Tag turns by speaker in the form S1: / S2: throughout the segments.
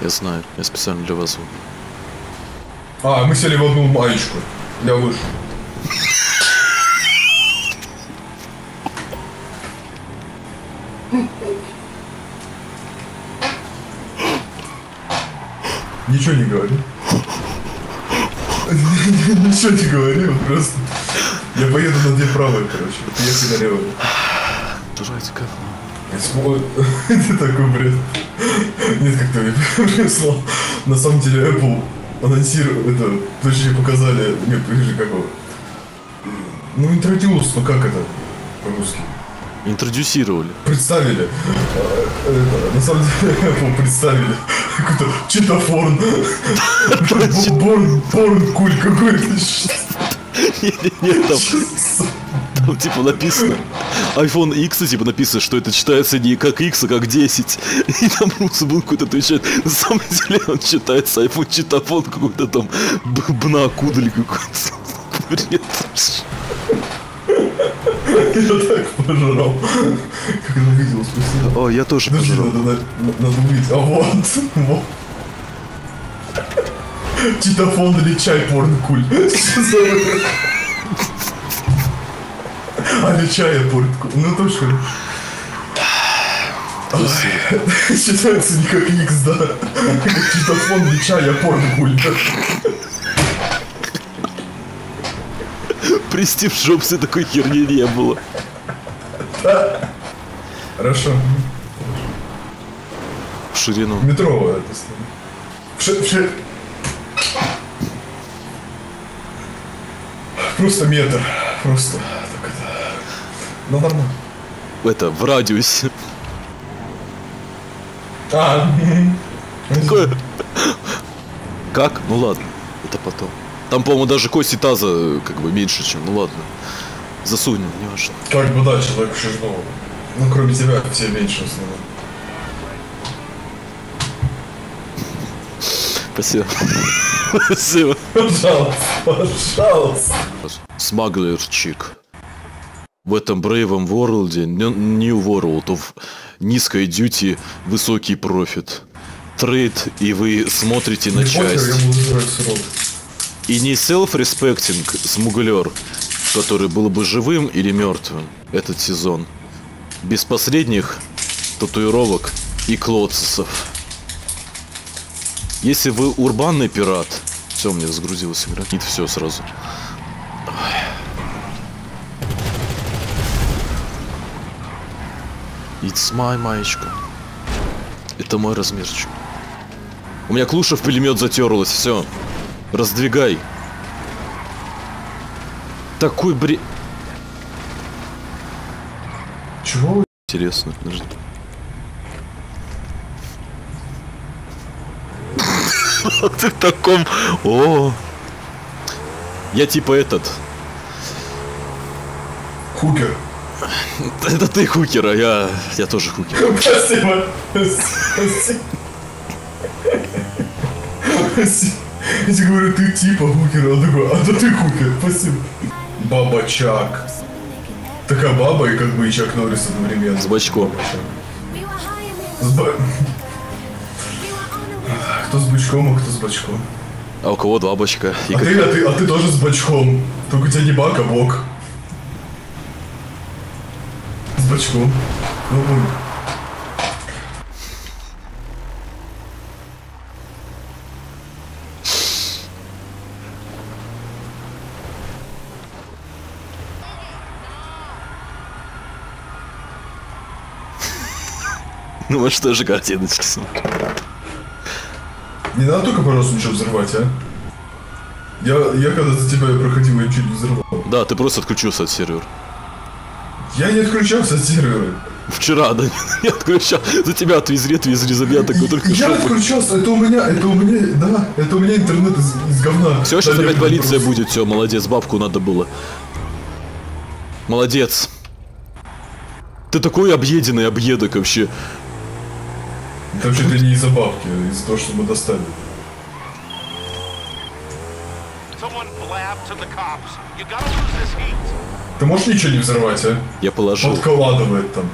S1: Я знаю, я специально для вас.
S2: А, мы сели в одну маечку. Я вышел. Ничего не говори. Ничего не говори, просто. Я поеду на две правые, короче. Ехай налево.
S1: Жрать говно.
S2: Я Это такой бред. Нет, как-то мне прислал. На самом деле Apple анонсировал это, точнее показали, нет, подожди, как его? Ну, интродюс, ну как это по-русски?
S1: Интродюсировали.
S2: Представили. Это, на самом деле Apple представили какой-то читафорн. Борн, борн куль какой-то.
S1: Нет, там, там типа написано iPhone X, типа написано, что это читается не как X, а как 10. И там был какой-то отвечает. На самом деле он читается iPhone читафон какой-то там бна кудали какой-то. Бред.
S2: Я так пожрал. Как это видел, спасибо.
S1: О, я тоже пожрал.
S2: надо, увидеть. А вот. Читафон или чай порнкуль. Что А чай порнкуль. Ну точно. Ой, Считается не как X, да? Как читафон или чай, а порнкуль.
S1: При Стив Джобсе такой херни не было.
S2: Хорошо.
S1: В ширину.
S2: Метро это. В ши- в ши- Просто метр. Просто. Это... Ну нормально.
S1: Это, в радиусе.
S2: А, мгм.
S1: Такое. Как? Ну ладно, это потом. Там, по-моему, даже кости таза как бы меньше, чем. Ну ладно. Засунем, не важно.
S2: Как бы да, человек шагнул. Ну, кроме тебя, все меньше основном.
S1: Спасибо. Спасибо.
S2: Пожалуйста, пожалуйста.
S1: Смаглерчик. В этом брейвом ворлде, New World of низкой дьюти, высокий профит. Трейд, и вы смотрите на
S2: Не
S1: часть. И не self-respecting смуглер, который был бы живым или мертвым этот сезон. Без последних татуировок и клоцесов. Если вы урбанный пират... Все, мне загрузилась игра. И все сразу. It's my маечка. Это мой размерчик. У меня клуша в пулемет затерлась, все. Раздвигай. Такой бре...
S2: Чего?
S1: Интересно, подожди. Ты в таком... О, я типа этот.
S2: Хукер.
S1: Это ты хукер, а я... Я тоже хукер.
S2: Спасибо. Спасибо. Я тебе говорю, ты типа хукер, он такой, а да ты хукер, спасибо. Баба Чак. Такая баба и как бы и Чак Норрис одновременно.
S1: С бачком.
S2: С ба- Кто с бычком, а кто с бачком.
S1: А у кого два бачка?
S2: А ты, а ты, а ты тоже с бачком. Только у тебя не бак, а бок. С бачком. Ну, ну.
S1: Ну, может, тоже картиночки.
S2: Не надо только, пожалуйста, ничего взрывать, а? Я, я когда за тебя проходил, я чуть не взорвал.
S1: Да, ты просто отключился от сервера.
S2: Я не отключался от сервера.
S1: Вчера, да, не отключал. За тебя отвезли, отвезли, за меня такой только
S2: я
S1: шел.
S2: отключался, это у меня, это у меня, да, это у меня интернет из, из говна.
S1: Все, сейчас опять полиция
S2: просто-
S1: будет, все, молодец, бабку надо было. Молодец. Ты такой объеденный объедок вообще.
S2: Это вообще-то не из-за бабки, а из-за того, что мы достали.
S3: Someone blab to the cops. You gotta lose this heat.
S2: Ты можешь ничего не взрывать, а?
S1: Я положил.
S2: Подкладывает там.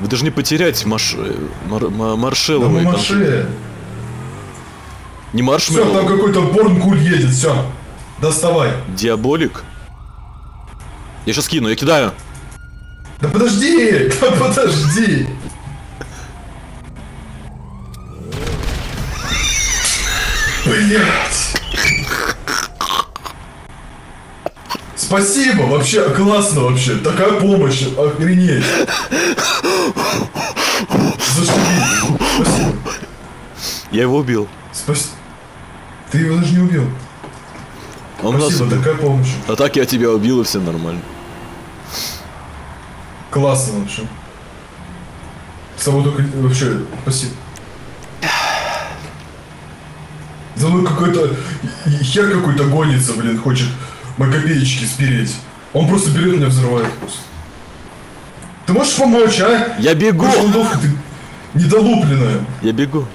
S1: Вы должны потерять маш... э, мар... ма-
S2: Да
S1: маршелловые конфеты.
S2: Маше.
S1: Не
S2: Все,
S1: маршмеллоу,
S2: там какой-то порнкуль едет, все. Доставай.
S1: диаболик. Я сейчас кину, я кидаю.
S2: Да подожди! Да подожди! Блять! Спасибо, вообще классно вообще. Такая помощь, охренеть. Зашибись. Спасибо.
S1: Я его убил.
S2: Спасибо. Ты его даже не убил.
S1: Он нас
S2: Спасибо,
S1: убил.
S2: такая помощь.
S1: А так я тебя убил и все нормально.
S2: Классно вообще. С тобой только вообще спасибо. За мной какой-то хер какой-то гонится, блин, хочет мои копеечки спереть. Он просто берет меня взрывает просто. Ты можешь помочь, а?
S1: Я бегу!
S2: Шелдовка, ты недолупленная.
S1: Я бегу.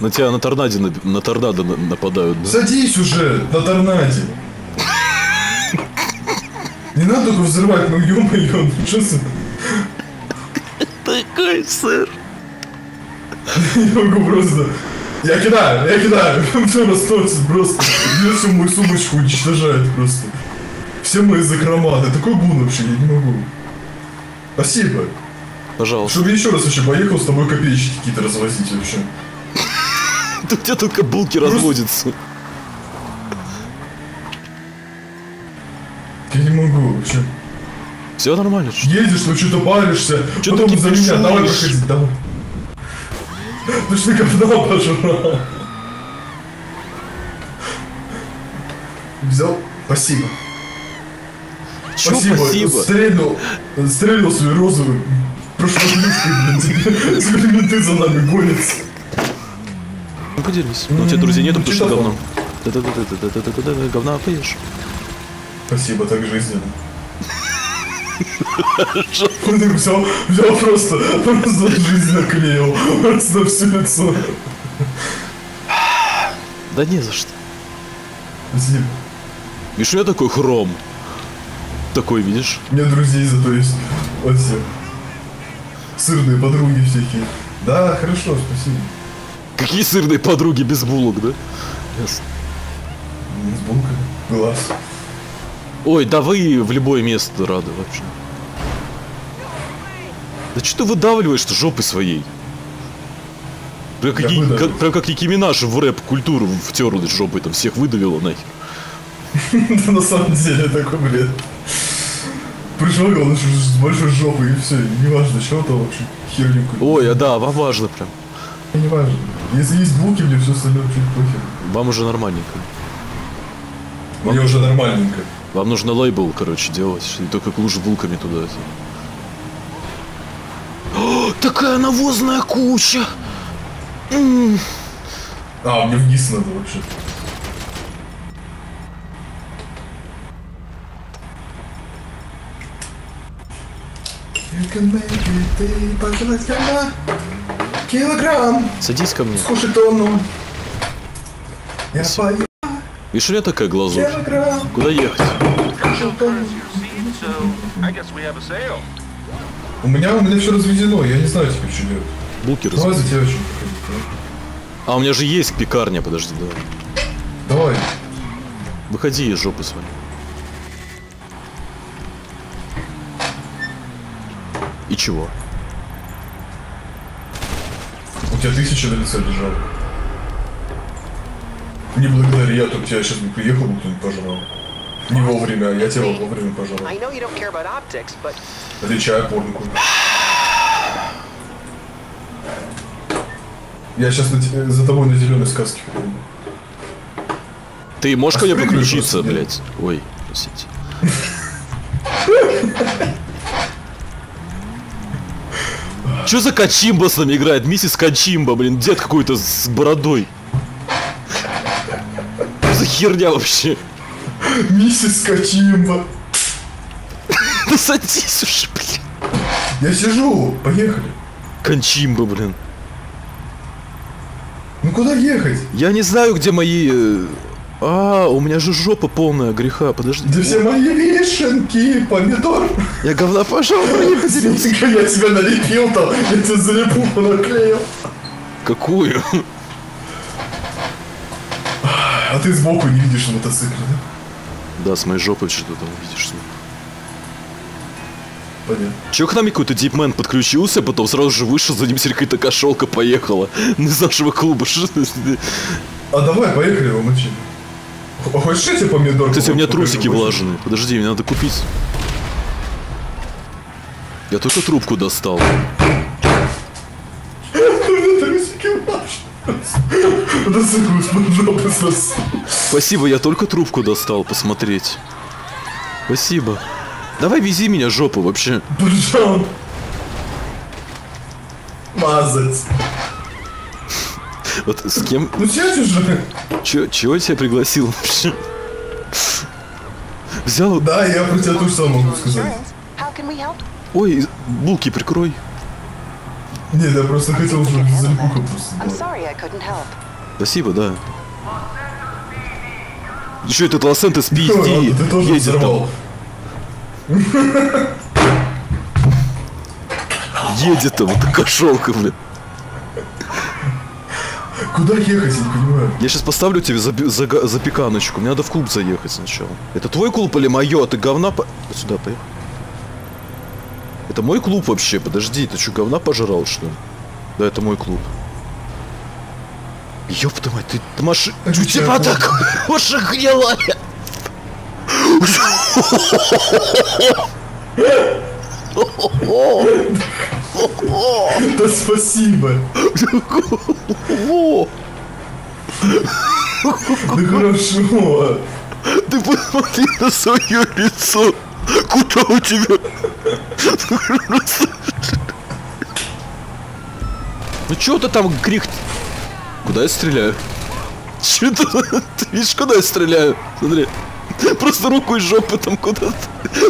S1: На тебя на торнаде на, на торнадо на- нападают. да?
S2: Садись уже на торнаде. Не надо только взрывать, ну ё-моё, ну что за...
S1: Такой сэр.
S2: Не могу просто. Я кидаю, я кидаю. Все разносит просто. Берет всю мою сумочку, уничтожает просто. Все мои закрома. Да такой бун вообще, я не могу. Спасибо.
S1: Пожалуйста.
S2: Чтобы я еще раз вообще поехал с тобой копеечки какие-то развозить вообще.
S1: Тут у тебя только булки разводятся.
S2: Я не могу вообще.
S1: Все нормально.
S2: Едешь, ну что-то паришься, потом
S1: ты
S2: за меня, давай проходи, давай. Ты ж ты говна пожрал. Взял? Спасибо.
S1: Чё
S2: Спасибо.
S1: спасибо?
S2: Стрельнул, стрельнул свою розовую прошлоклюшкой, блин, теперь менты за нами гонятся.
S1: Ну поделись. Ну у тебя друзей нету, потому что говно. Да-да-да-да-да-да-да-да, говна поешь.
S2: Спасибо, так жизненно. Он взял, взял просто, просто жизнь наклеил, просто на все лицо.
S1: Да не за что.
S2: Спасибо.
S1: Видишь, у меня такой хром. Такой, видишь?
S2: У меня друзей зато есть вот все. Сырные подруги всякие. Да, хорошо, спасибо.
S1: Какие сырные подруги без булок, да? Ясно.
S2: С булками. Глаз.
S1: Ой, да вы в любое место рады вообще. Да что ты выдавливаешь-то жопой своей? Прям как,
S2: Я
S1: как- прям как Ники Минаж в рэп-культуру втерлась жопой, там всех выдавила нахер.
S2: Да на самом деле такой бред. Пришел, он с большой жопой и все, неважно, что там вообще херню.
S1: Ой, а да, вам важно прям.
S2: Неважно. Если есть булки, мне все остальное вообще похер.
S1: Вам уже нормальненько.
S2: Мне уже нормальненько.
S1: Вам нужно лейбл, короче, делать. И только лучше булками туда. О, такая навозная куча!
S2: А, мне вниз надо вообще. Килограмм,
S1: Садись ко мне.
S2: скушай тонну. Я пою
S1: Видишь, у меня такая глазурь.
S2: килограмм,
S1: Куда ехать?
S2: У меня, у меня все разведено, я не знаю теперь, что делать.
S1: Булки.
S2: Давай за тебя очень а?
S1: А, у меня же есть пекарня, подожди, давай.
S2: Давай.
S1: Выходи из жопы своей. И чего?
S2: У тебя тысяча на лице лежала. Не благодари, я тут тебя сейчас бы приехал, бы кто-нибудь пожрал. Не вовремя, я тебя вовремя
S4: but
S2: Отличаю порнику. Я сейчас за тобой на зеленой сказке приеду.
S1: Ты можешь
S2: А
S1: ко мне подключиться, блядь? Ой, простите. Чё за Качимба с нами играет? Миссис Качимба, блин, дед какой-то с бородой. Что за херня вообще?
S2: Миссис Качимба.
S1: Да садись уже, блин.
S2: Я сижу, поехали.
S1: Кончимба, блин.
S2: Ну куда ехать?
S1: Я не знаю, где мои... э, А, у меня же жопа полная греха, подожди.
S2: Где все мои вишенки, помидор?
S1: Я говна пошел, не поделился.
S2: Я тебя налепил там, я тебе залипуху наклеил.
S1: Какую?
S2: А ты сбоку не видишь мотоцикл, да?
S1: Да, с моей жопой что-то там видишь.
S2: Понятно.
S1: Че к нам какой-то дипмен подключился, потом сразу же вышел, за ним какая-то кошелка поехала. Из нашего клуба.
S2: А давай, поехали в мочи. Хочешь эти помидоры?
S1: Кстати, у меня трусики влажные. Подожди, мне надо купить. Я только трубку достал. Спасибо, я только трубку достал посмотреть. Спасибо. Давай вези меня жопу вообще.
S2: Причем? Мазать.
S1: Вот с кем...
S2: Ну сядь уже.
S1: Чё, чего я тебя пригласил вообще? Взял...
S2: Да, я про тебя то же самое могу сказать.
S1: Ой, булки прикрой.
S2: Нет, я просто хотел, чтобы залипуха просто
S1: Спасибо, да. Еще этот Лос-Сантос
S2: Ну,
S1: пизди
S2: ты тоже
S1: там. Едет там, эта кошелка, блин.
S2: Куда ехать, я не понимаю.
S1: Я сейчас поставлю тебе заби- зага- запеканочку. Мне надо в клуб заехать сначала. Это твой клуб или мое? Ты говна по... Сюда поехал. Это мой клуб вообще? Подожди, ты что, говна пожрал, что ли? Да, это мой клуб. Ёпта мать, ты, ты маши...
S2: А тебя клуб?
S1: так ошагнела?
S2: Да спасибо. Да хорошо.
S1: Ты посмотри на свое лицо. Куда у тебя? Ну чё ты там крик? Куда я стреляю? Чё ты? Ты видишь, куда я стреляю? Смотри. Просто руку из жопы там куда-то.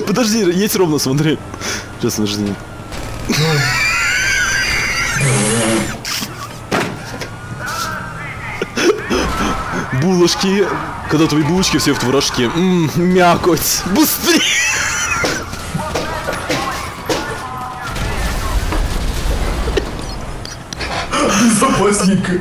S1: Подожди, есть ровно, смотри. Сейчас, подожди. Булочки. Когда твои булочки все в творожке. Ммм, мякоть. Быстрее!
S2: Безопасненько.